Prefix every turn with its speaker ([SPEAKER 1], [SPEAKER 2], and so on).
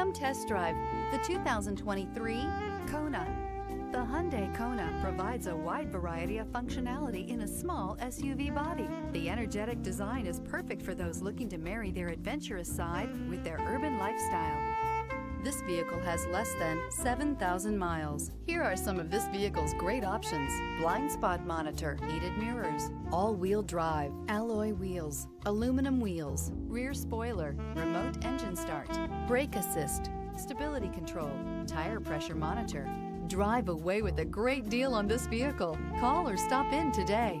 [SPEAKER 1] Come test drive the 2023 Kona. The Hyundai Kona provides a wide variety of functionality in a small SUV body. The energetic design is perfect for those looking to marry their adventurous side with their urban lifestyle. This vehicle has less than 7,000 miles. Here are some of this vehicle's great options. Blind spot monitor, heated mirrors, all-wheel drive, alloy wheels, aluminum wheels, rear spoiler, remote engine start, brake assist, stability control, tire pressure monitor. Drive away with a great deal on this vehicle. Call or stop in today.